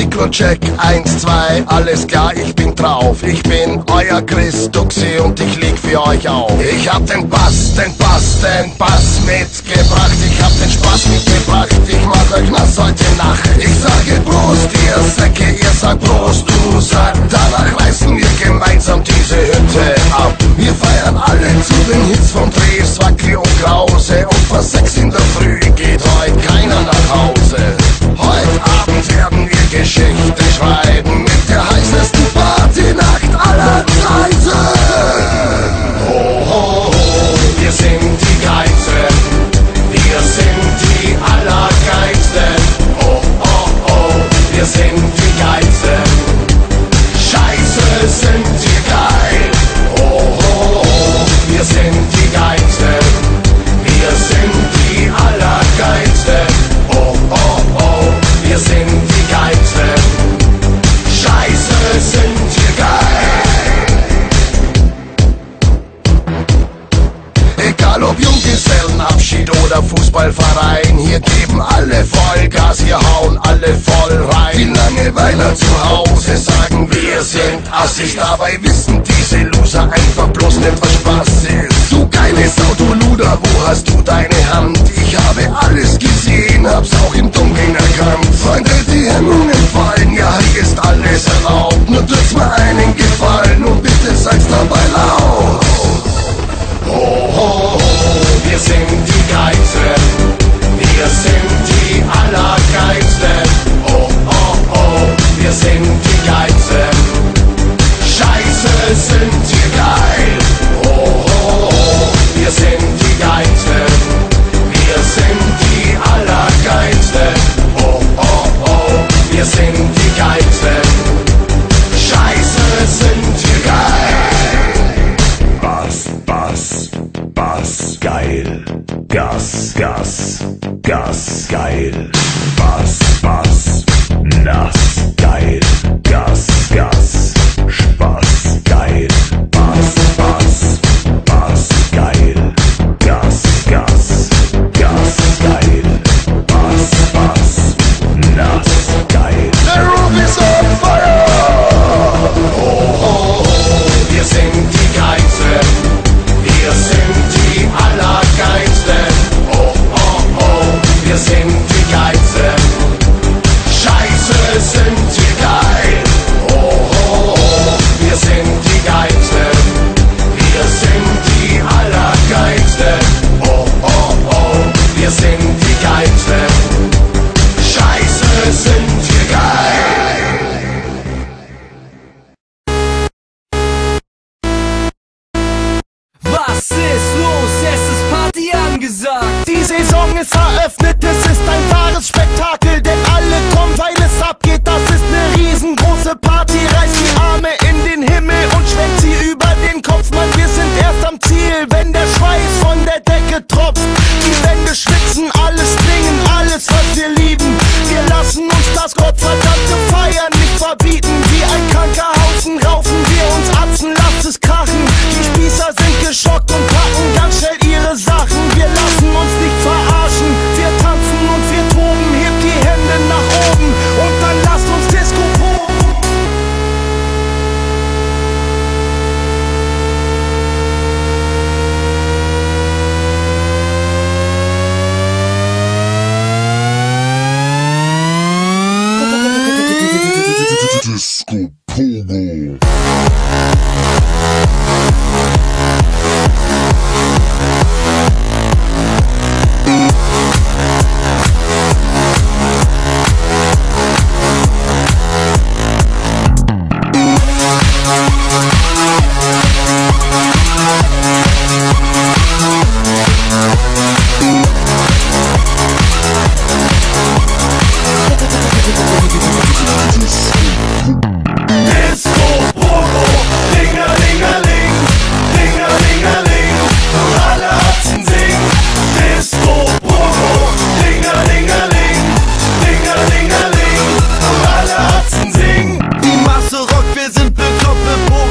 Mikrocheck 1, 2, alles klar, ich bin drauf. Ich bin euer Chris Duxi und ich leg für euch auf. Ich hab den Bass, den Bass, den Bass mitgebracht. Ich hab den Spaß mitgebracht. Ich mach euch nass heute Nacht. Ich sage Prost, ihr Säcke, ihr sagt Prost, du sag. Danach reißen wir gemeinsam diese Hütte ab. Wir feiern alle zu den Hits von Dreves, Wackel und Krause. Und vor schreiben mit der heißesten Partynacht aller Zeiten. Oh, oh, oh, wir sind die Geizten, wir sind die Allergeilsten. Oh, oh, oh, wir sind die oder Fußballverein, hier geben alle Vollgas, hier hauen alle voll rein. Die Langeweiler zu Hause sagen, wir sind assig, dabei wissen diese Loser einfach bloß nicht, was Spaß ist. Du sind wir geil. Oh, wir sind die Geilsten. Wir sind die Allergeilsten. Oh, oh, wir sind die Geilsten. Scheiße, sind wir geil. Bass, Bass, Bass, geil. Gas, Gas, Gas, geil. Bass, Was ist los? Es ist Party angesagt. Die Saison ist eröffnet, es ist ein wahres Spektakel, denn alle kommen, weil es abgeht. Das ist eine riesengroße Party. Disco Pogo.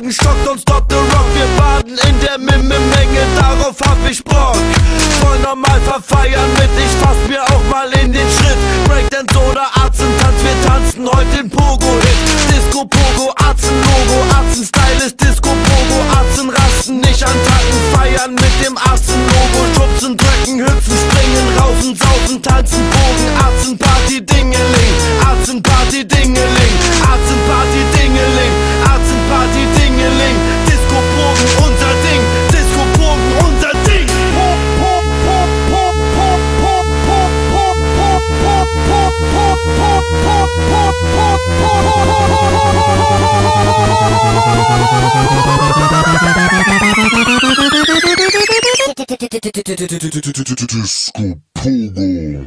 Bogen stockt und stop the rock. Wir baden in der Mimme-Menge, darauf hab ich Bock. Voll normal verfeiern mit, ich fass mir Disco Pogo.